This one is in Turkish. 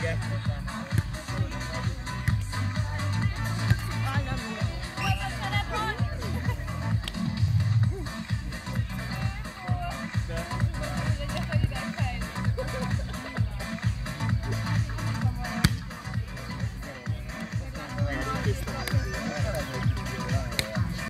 gel.